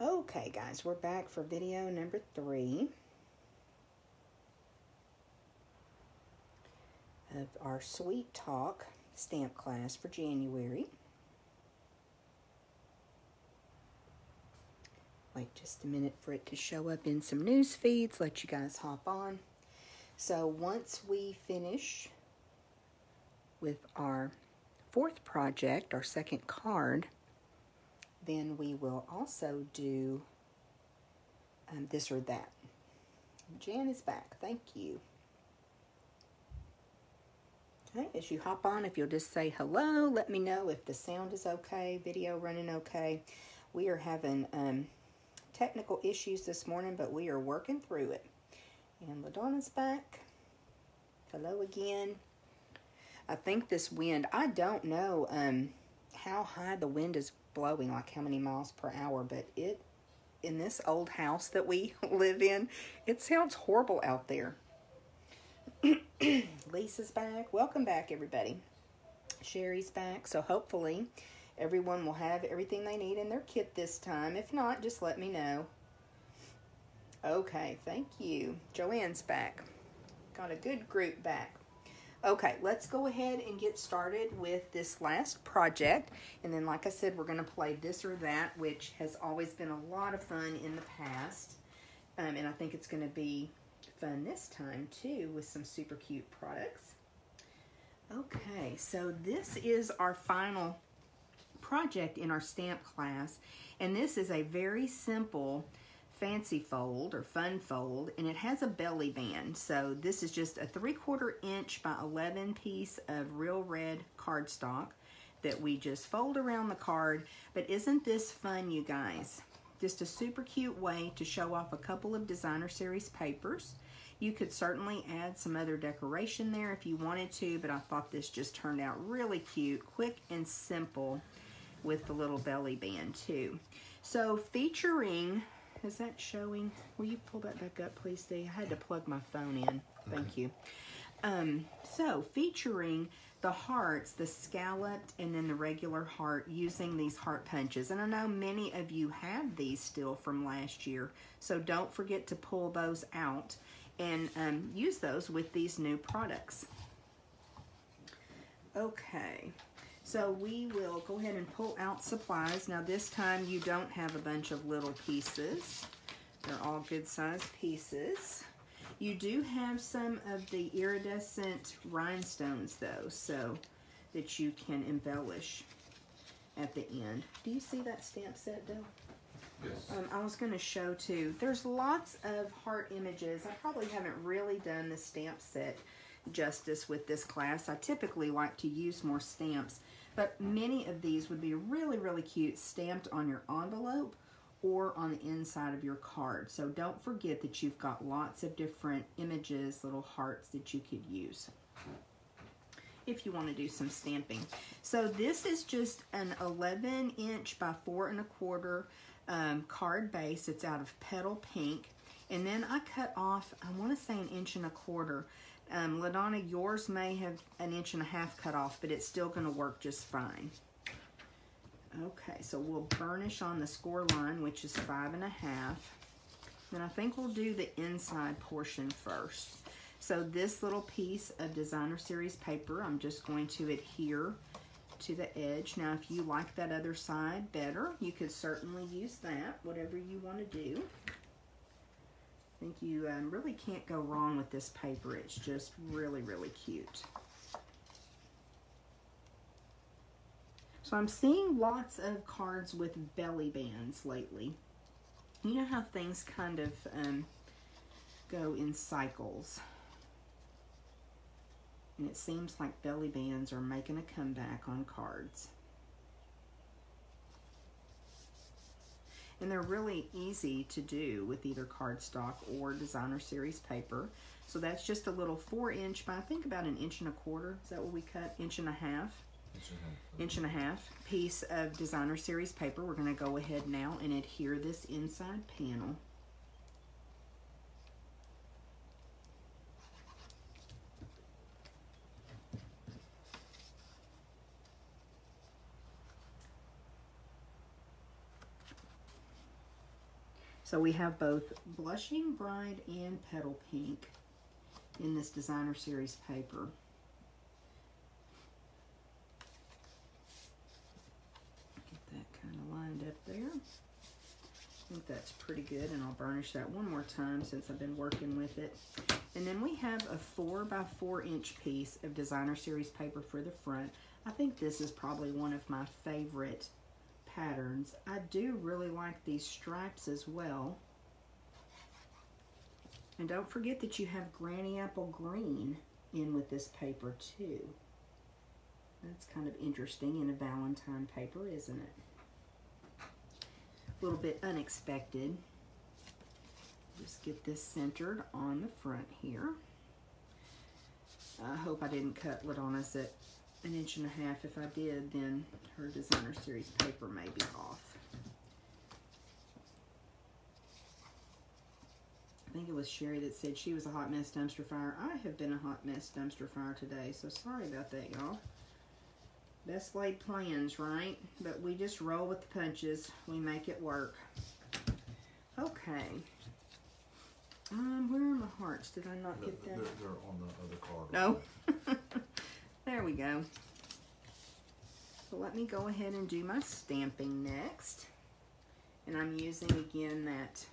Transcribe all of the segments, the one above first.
Okay, guys, we're back for video number three of our Sweet Talk stamp class for January. Wait just a minute for it to show up in some news feeds, let you guys hop on. So once we finish with our fourth project, our second card, then we will also do um, this or that. Jan is back. Thank you. Okay, as you hop on, if you'll just say hello, let me know if the sound is okay, video running okay. We are having um, technical issues this morning, but we are working through it. And LaDonna's back. Hello again. I think this wind, I don't know um, how high the wind is blowing, like how many miles per hour, but it, in this old house that we live in, it sounds horrible out there. Lisa's back. Welcome back, everybody. Sherry's back. So hopefully everyone will have everything they need in their kit this time. If not, just let me know. Okay, thank you. Joanne's back. Got a good group back. Okay, let's go ahead and get started with this last project. And then, like I said, we're going to play this or that, which has always been a lot of fun in the past. Um, and I think it's going to be fun this time, too, with some super cute products. Okay, so this is our final project in our stamp class. And this is a very simple fancy fold or fun fold and it has a belly band. So this is just a three quarter inch by 11 piece of real red cardstock that we just fold around the card. But isn't this fun you guys? Just a super cute way to show off a couple of designer series papers. You could certainly add some other decoration there if you wanted to but I thought this just turned out really cute quick and simple with the little belly band too. So featuring is that showing? Will you pull that back up, please, Dee? I had to plug my phone in. Thank you. Um, so, featuring the hearts, the scalloped, and then the regular heart using these heart punches. And I know many of you have these still from last year, so don't forget to pull those out and um, use those with these new products. Okay, so we will go ahead and pull out supplies. Now this time you don't have a bunch of little pieces. They're all good sized pieces. You do have some of the iridescent rhinestones though, so that you can embellish at the end. Do you see that stamp set, Bill? Yes. Um, I was going to show too. There's lots of heart images. I probably haven't really done the stamp set justice with this class. I typically like to use more stamps but many of these would be really, really cute stamped on your envelope or on the inside of your card. So don't forget that you've got lots of different images, little hearts that you could use if you want to do some stamping. So this is just an 11 inch by four and a quarter um, card base. It's out of petal pink. And then I cut off, I want to say an inch and a quarter um, LaDonna, yours may have an inch and a half cut off, but it's still going to work just fine. Okay, so we'll burnish on the score line, which is five and a half. Then I think we'll do the inside portion first. So this little piece of designer series paper, I'm just going to adhere to the edge. Now, if you like that other side better, you could certainly use that, whatever you want to do. I think you um, really can't go wrong with this paper. It's just really, really cute. So I'm seeing lots of cards with belly bands lately. You know how things kind of um, go in cycles. And it seems like belly bands are making a comeback on cards. And they're really easy to do with either cardstock or designer series paper. So that's just a little four inch by I think about an inch and a quarter. Is that what we cut? Inch and a half. Inch and a half piece of designer series paper. We're going to go ahead now and adhere this inside panel. So we have both Blushing Bride and Petal Pink in this designer series paper. Get that kind of lined up there. I think that's pretty good and I'll burnish that one more time since I've been working with it. And then we have a four by four inch piece of designer series paper for the front. I think this is probably one of my favorite patterns. I do really like these stripes as well. And don't forget that you have Granny Apple Green in with this paper too. That's kind of interesting in a Valentine paper, isn't it? A little bit unexpected. Just get this centered on the front here. I hope I didn't cut LaDonna's at an inch and a half. If I did, then her designer series paper may be off. I think it was Sherry that said she was a hot mess dumpster fire. I have been a hot mess dumpster fire today, so sorry about that, y'all. Best laid plans, right? But we just roll with the punches. We make it work. Okay. Um, where are my hearts? Did I not get They're, that? they're on the other card. No. there we go. So let me go ahead and do my stamping next. And I'm using again that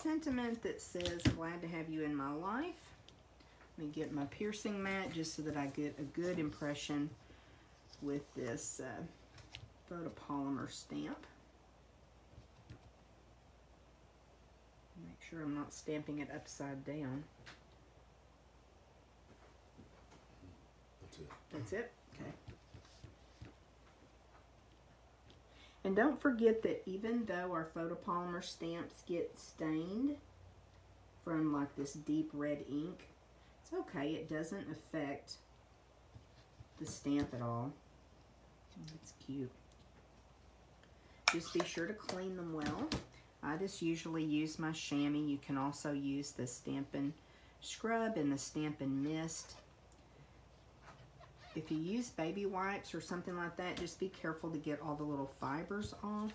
sentiment that says, glad to have you in my life. Let me get my piercing mat just so that I get a good impression with this uh, photopolymer stamp. Make sure I'm not stamping it upside down. That's it. Okay. And don't forget that even though our photopolymer stamps get stained from like this deep red ink, it's okay. It doesn't affect the stamp at all. It's cute. Just be sure to clean them well. I just usually use my chamois. You can also use the Stampin' Scrub and the Stampin' Mist. If you use baby wipes or something like that, just be careful to get all the little fibers off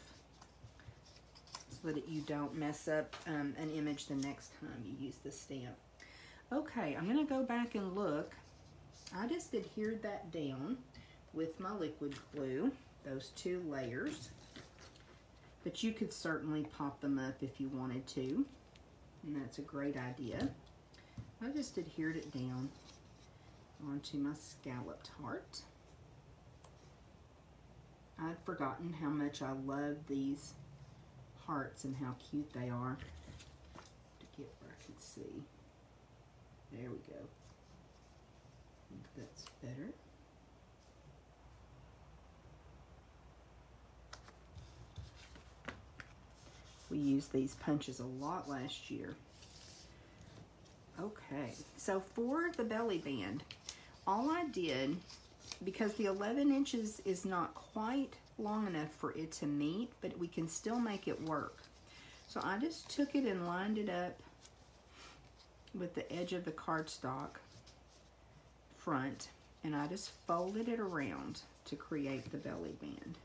so that you don't mess up um, an image the next time you use the stamp. Okay, I'm going to go back and look. I just adhered that down with my liquid glue, those two layers. But you could certainly pop them up if you wanted to. And that's a great idea. I just adhered it down onto my scalloped heart. I'd forgotten how much I love these hearts and how cute they are. To get where I can see. There we go. I think that's better. We used these punches a lot last year. Okay, so for the belly band, all I did, because the 11 inches is not quite long enough for it to meet, but we can still make it work. So I just took it and lined it up with the edge of the cardstock front, and I just folded it around to create the belly band.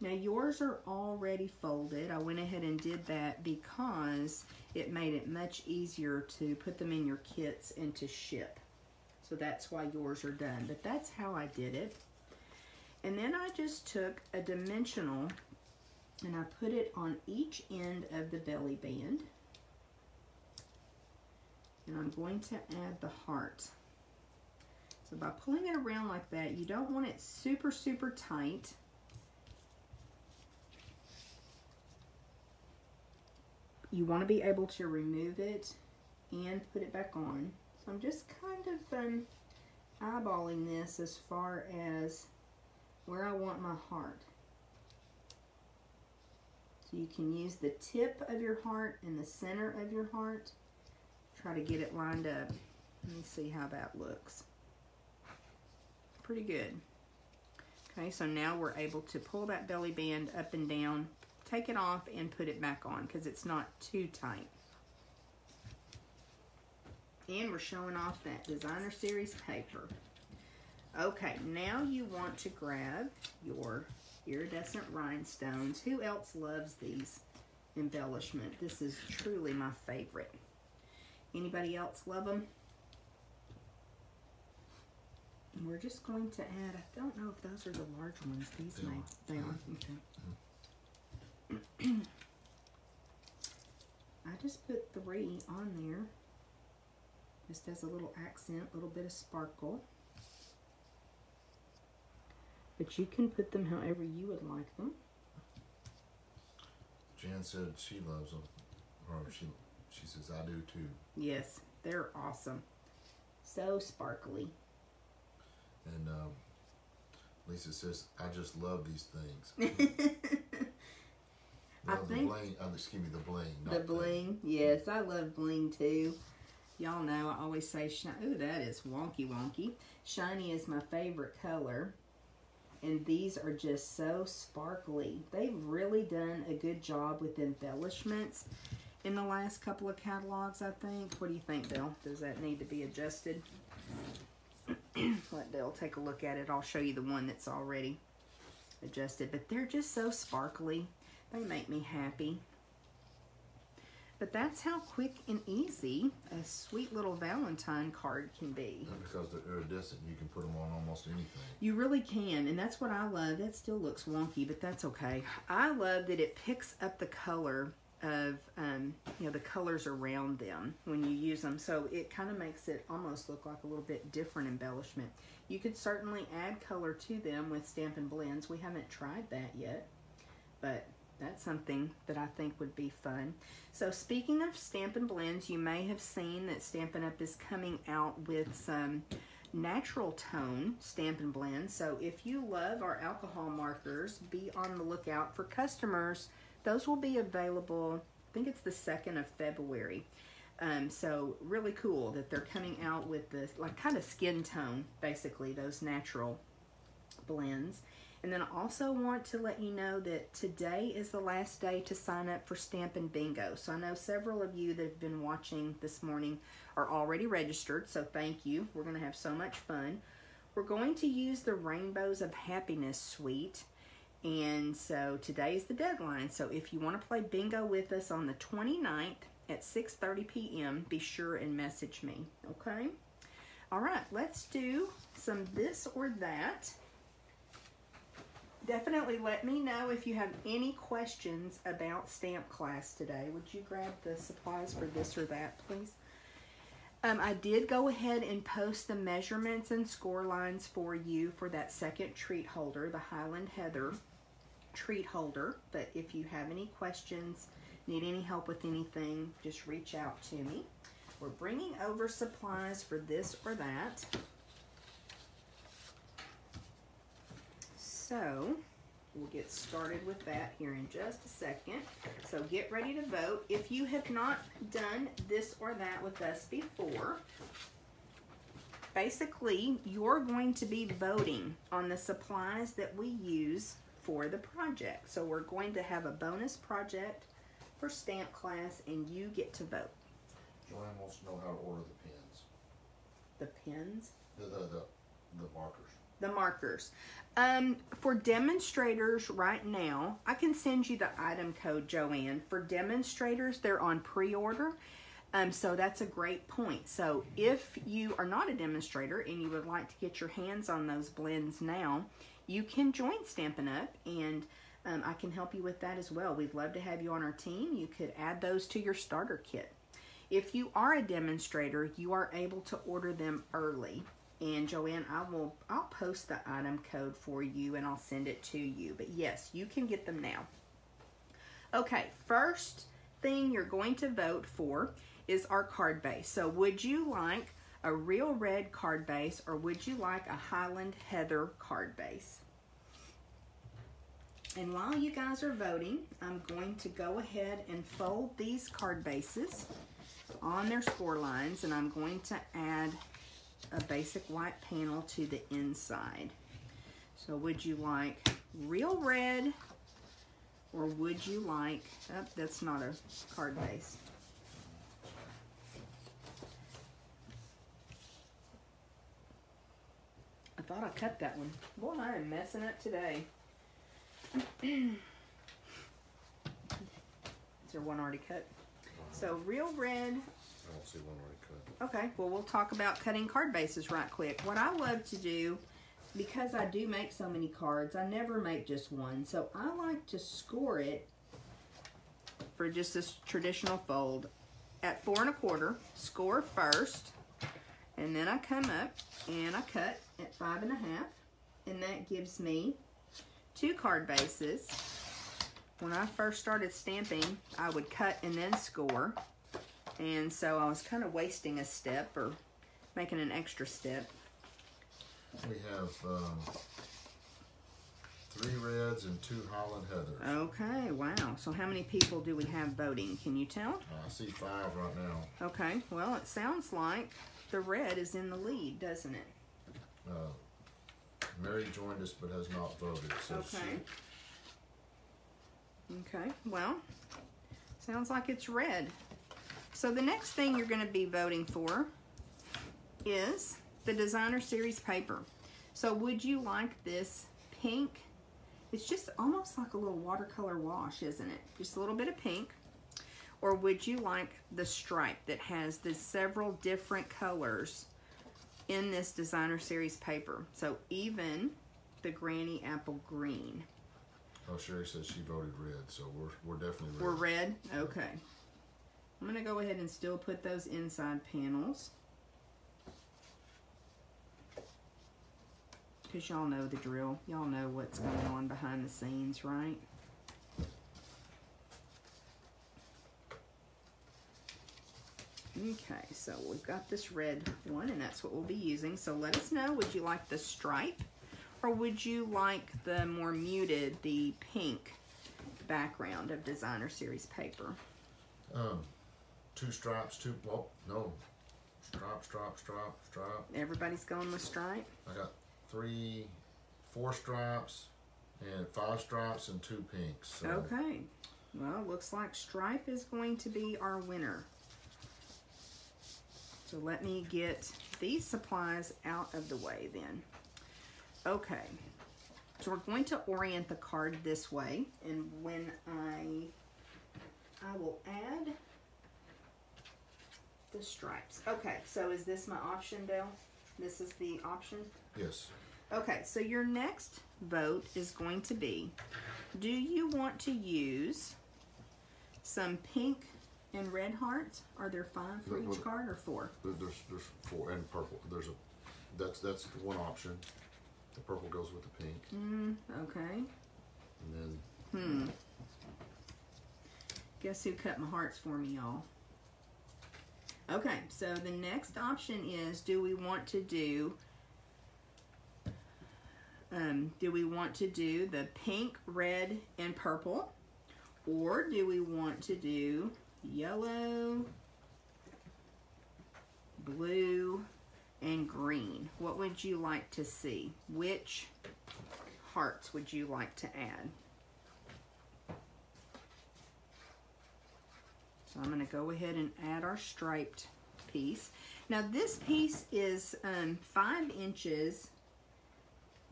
Now yours are already folded. I went ahead and did that because it made it much easier to put them in your kits and to ship. So that's why yours are done. But that's how I did it. And then I just took a dimensional and I put it on each end of the belly band. And I'm going to add the heart. So by pulling it around like that, you don't want it super, super tight. You want to be able to remove it and put it back on. I'm just kind of um, eyeballing this as far as where I want my heart. So you can use the tip of your heart and the center of your heart. Try to get it lined up. Let me see how that looks. Pretty good. Okay, so now we're able to pull that belly band up and down, take it off, and put it back on because it's not too tight. And we're showing off that designer series paper. Okay, now you want to grab your iridescent rhinestones. Who else loves these embellishment. This is truly my favorite. Anybody else love them? We're just going to add, I don't know if those are the large ones. These They may, are. they are, mm-hmm. okay. Mm-hmm. I just put three on there. Just as a little accent, a little bit of sparkle. But you can put them however you would like them. Jan said she loves them, or she she says I do too. Yes, they're awesome. So sparkly. And um, Lisa says I just love these things. I Love think- the bling. Uh, excuse me, the bling. The bling, yes, I love bling too. Y'all know I always say, "Ooh, that is wonky wonky." Shiny is my favorite color, and these are just so sparkly. They've really done a good job with embellishments in the last couple of catalogs. I think. What do you think, Bill? Does that need to be adjusted? Let Bill take a look at it. I'll show you the one that's already adjusted, but they're just so sparkly. They make me happy. But that's how quick and easy a Valentine card can be. And because they're iridescent, you can put them on almost anything. You really can, and that's what I love. That still looks wonky, but that's okay. I love that it picks up the color of, um, you know, the colors around them when you use them. So it kind of makes it almost look like a little bit different embellishment. You could certainly add color to them with Stampin' Blends. We haven't tried that yet, but that's something that I think would be fun. So speaking of Stampin' Blends, you may have seen that Stampin' Up! is coming out with some natural tone Stampin' Blends. So if you love our alcohol markers, be on the lookout for customers. Those will be available, I think it's the 2nd of February. Um, so really cool that they're coming out with this like kind of skin tone, basically, those natural blends. And then I also want to let you know that today is the last day to sign up for Stampin' Bingo. So I know several of you that have been watching this morning are already registered, so thank you. We're going to have so much fun. We're going to use the Rainbows of Happiness suite. And so today's the deadline. So if you want to play bingo with us on the 29th at 6:30 p.m., be sure and message me, okay? All right, let's do some this or that definitely let me know if you have any questions about stamp class today. Would you grab the supplies for this or that, please? Um, I did go ahead and post the measurements and score lines for you for that second treat holder, the Highland Heather treat holder. But if you have any questions, need any help with anything, just reach out to me. We're bringing over supplies for this or that. So, we'll get started with that here in just a second. So get ready to vote. If you have not done this or that with us before, basically you're going to be voting on the supplies that we use for the project. So we're going to have a bonus project for stamp class and you get to vote. Joanne wants to know how to order the pens, The pens, the the the, the markers. The markers. Um, for demonstrators right now, I can send you the item code, Joanne. For demonstrators, they're on pre-order. Um, so that's a great point. So if you are not a demonstrator and you would like to get your hands on those blends now, you can join Stampin' Up! and um, I can help you with that as well. We'd love to have you on our team. You could add those to your starter kit. If you are a demonstrator, you are able to order them early. And Joanne, I will I'll post the item code for you and I'll send it to you. But yes, you can get them now. Okay, first thing you're going to vote for is our card base. So would you like a real red card base or would you like a Highland Heather card base? And while you guys are voting, I'm going to go ahead and fold these card bases on their score lines and I'm going to add a basic white panel to the inside. So would you like real red or would you like, oh, that's not a card base. I thought I cut that one. Boy, I am messing up today. Is there one already cut? So real red. I don't see one. Okay, well we'll talk about cutting card bases right quick. What I love to do, because I do make so many cards, I never make just one. So I like to score it for just this traditional fold at four and a quarter, score first, and then I come up and I cut at five and a half, and that gives me two card bases. When I first started stamping, I would cut and then score. And so I was kind of wasting a step or making an extra step. We have um, three reds and two Highland Heathers. Okay, wow. So how many people do we have voting? Can you tell? Uh, I see five right now. Okay, well, it sounds like the red is in the lead, doesn't it? Uh, Mary joined us but has not voted. So Okay. she, Okay, well, sounds like it's red. So the next thing you're going to be voting for is the designer series paper. So would you like this pink? It's just almost like a little watercolor wash, isn't it? Just a little bit of pink. Or would you like the stripe that has the several different colors in this designer series paper? So even the granny apple green. oh, Sherry says she voted red, so we're, we're definitely red. We're red? Okay. I'm going to go ahead and still put those inside panels. Because y'all know the drill. Y'all know what's going on behind the scenes, right? Okay, so we've got this red one, and that's what we'll be using. So let us know, would you like the stripe? Or would you like the more muted, the pink background of designer series paper? Um, two stripes, two, well, no. Stripe, stripe, stripe, stripe. Everybody's going with stripe? I got three, four stripes, and five stripes and two pinks. So Okay. Well, looks like stripe is going to be our winner. So let me get these supplies out of the way then. Okay. So we're going to orient the card this way and when I I will add the stripes. Okay, so is this my option, Dale? This is the option? Yes. Okay, so your next vote is going to be Do you want to use some pink and red hearts? Are there five for each card or four? There's there's four and purple. There's a that's that's one option. The purple goes with the pink, Mm, okay. and then Hmm. Guess who cut my hearts for me, y'all? Okay, so the next option is do we want to do um, do we want to do the pink, red, and purple? Or do we want to do yellow, blue, and green? What would you like to see? Which hearts would you like to add? So I'm going to go ahead and add our striped piece. Now this piece is um, five inches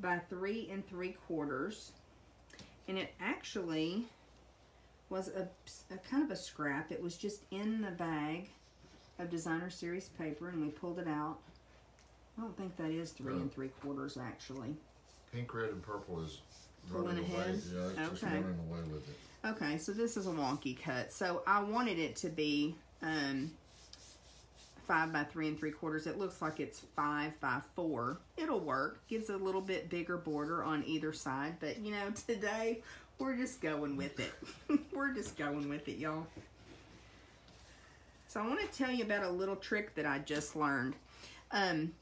by three and three quarters. And it actually was a, a kind of a scrap. It was just in the bag of designer series paper and we pulled it out. I don't think that is three and three quarters actually. pink, red, and purple is running away. ahead? Yeah, it's just Okay. running away with it. Okay, so this is a wonky cut. So I wanted it to be um, five by three and three quarters. It looks like it's five by four. It'll work. Gives a little bit bigger border on either side. But you know, today we're just going with it. we're just going with it, y'all. So I want to tell you about a little trick that I just learned. Um,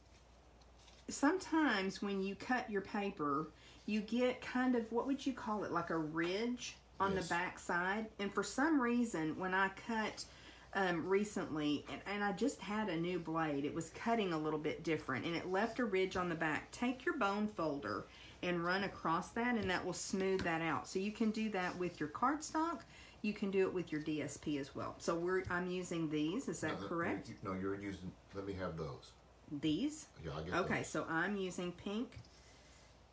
sometimes when you cut your paper, you get kind of what would you call it, like a ridge on Yes. the back side. And for some reason, when I cut um, recently, and, and I just had a new blade, it was cutting a little bit different, and it left a ridge on the back. Take your bone folder and run across that, and that will smooth that out. So you can do that with your cardstock. You can do it with your DSP as well. So we're I'm using these. Is that No, correct? you- No, you're using. Let me have those. These. Yeah, I get Okay, those. so I'm using pink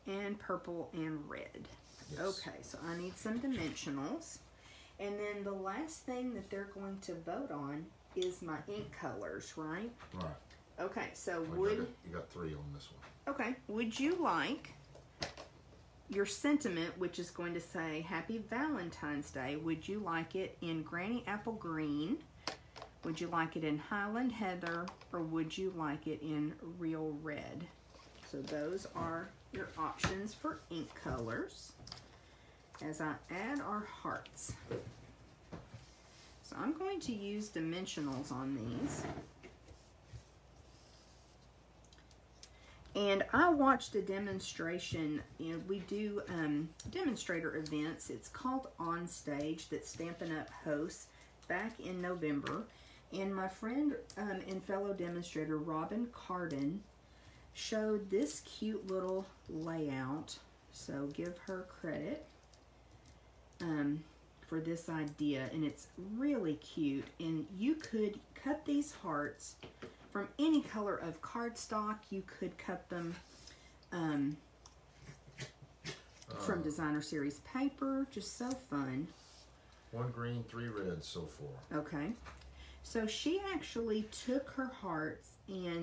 and purple and red. Yes. Okay, so I need some dimensionals. And then the last thing that they're going to vote on is my ink colors, right? Right. Okay, so Well, you, would got, you got three on this one. okay, would you like your sentiment, which is going to say Happy Valentine's Day, would you like it in Granny Apple Green? Would you like it in Highland Heather or would you like it in Real Red? So those are your options for ink colors as I add our hearts. So I'm going to use dimensionals on these. And I watched a demonstration, know, we do um, demonstrator events. It's called On Stage that Stampin' Up hosts back in November. And my friend um, and fellow demonstrator, Robin Carden, showed this cute little layout. So give her credit um, for this idea. And it's really cute. And you could cut these hearts from any color of cardstock. You could cut them um, from Uh, designer series paper. Just so fun. One green, three reds so far. Okay. So she actually took her hearts and